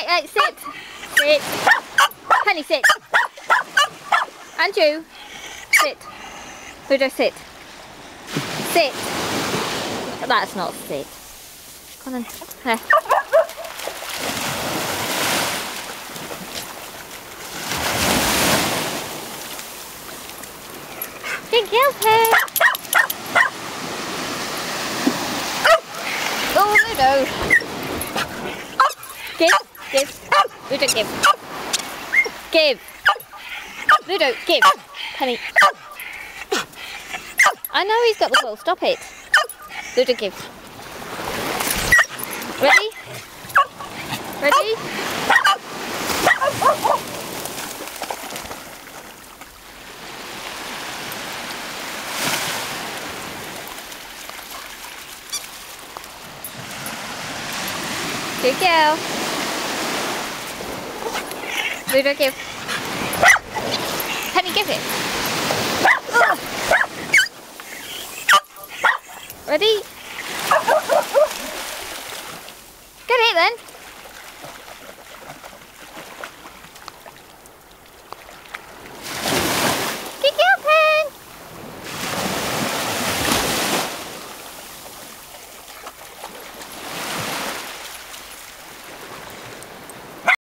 Hey, hey, sit. Sit. Penny, sit. Andrew, sit. Ludo, sit. Sit. That's not sit. Come on. Peg. Oh, Ludo. Give, give. Ludo, give. Give. Ludo, give. Penny. I know he's got the ball. Stop it. Ludo, give. Ready? Ready? Good girl. Ready, give. Penny, give it. Ready? Get it then.